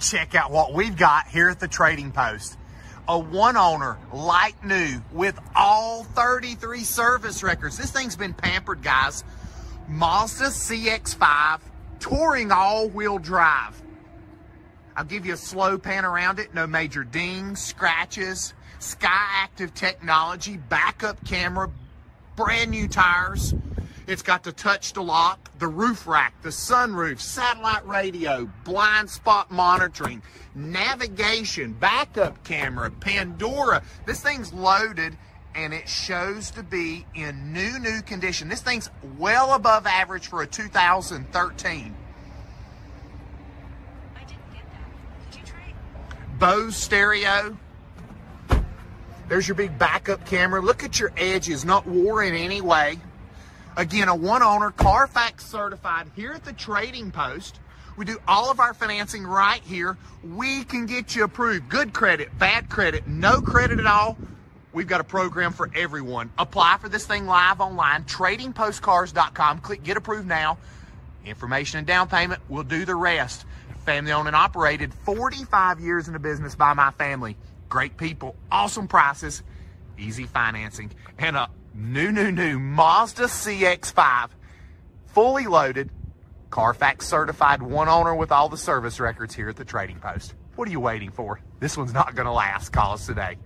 check out what we've got here at the Trading Post. A one owner, like new, with all 33 service records. This thing's been pampered, guys. Mazda CX5, touring all wheel drive. I'll give you a slow pan around it. No major dings, scratches, Skyactiv technology, backup camera, brand new tires. It's got the touch to lock, the roof rack, the sunroof, satellite radio, blind spot monitoring, navigation, backup camera, Pandora. This thing's loaded and it shows to be in new, new condition. This thing's well above average for a 2013. I didn't get that. Did you try? Bose stereo. There's your big backup camera. Look at your edges, not worn in any way. Again, a one owner, Carfax certified here at the Trading Post. We do all of our financing right here. We can get you approved. Good credit, bad credit, no credit at all. We've got a program for everyone. Apply for this thing live online, tradingpostcars.com. Click get approved now. Information and down payment, we'll do the rest. Family owned and operated, 45 years in the business by my family. Great people, awesome prices, easy financing, and a new, new, new Mazda CX5, fully loaded, Carfax certified, one owner with all the service records here at the Trading Post. What are you waiting for? This one's not going to last. Call us today.